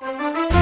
Música